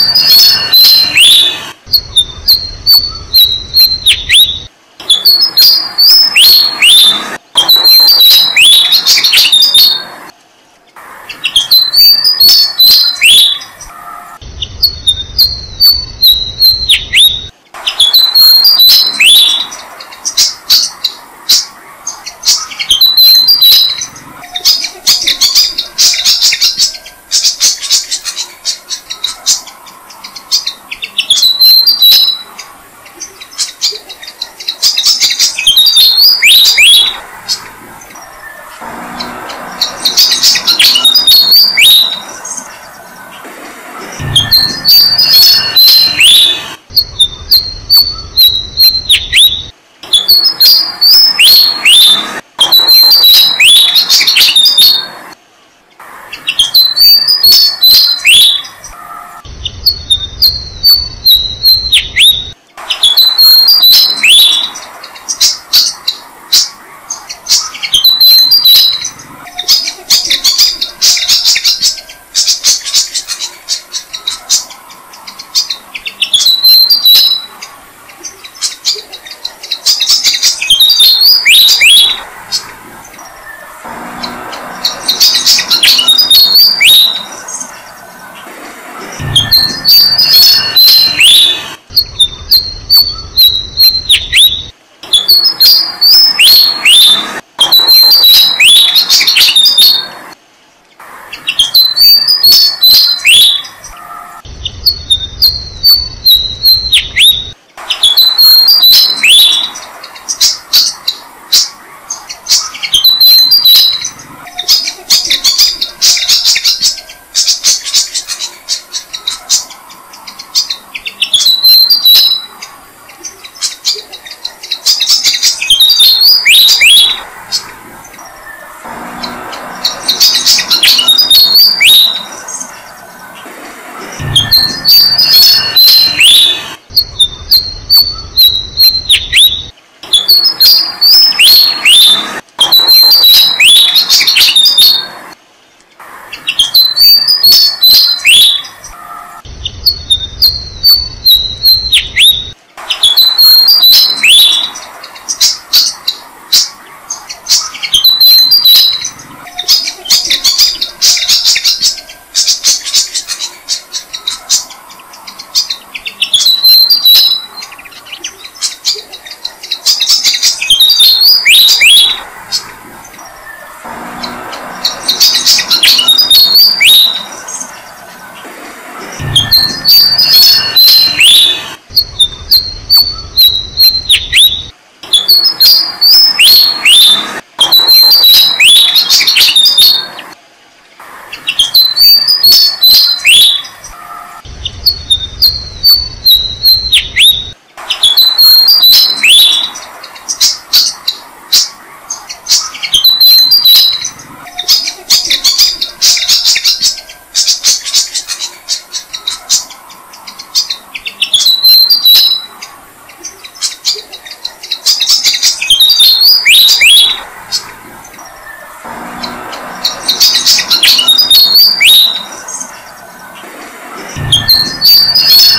you you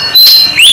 you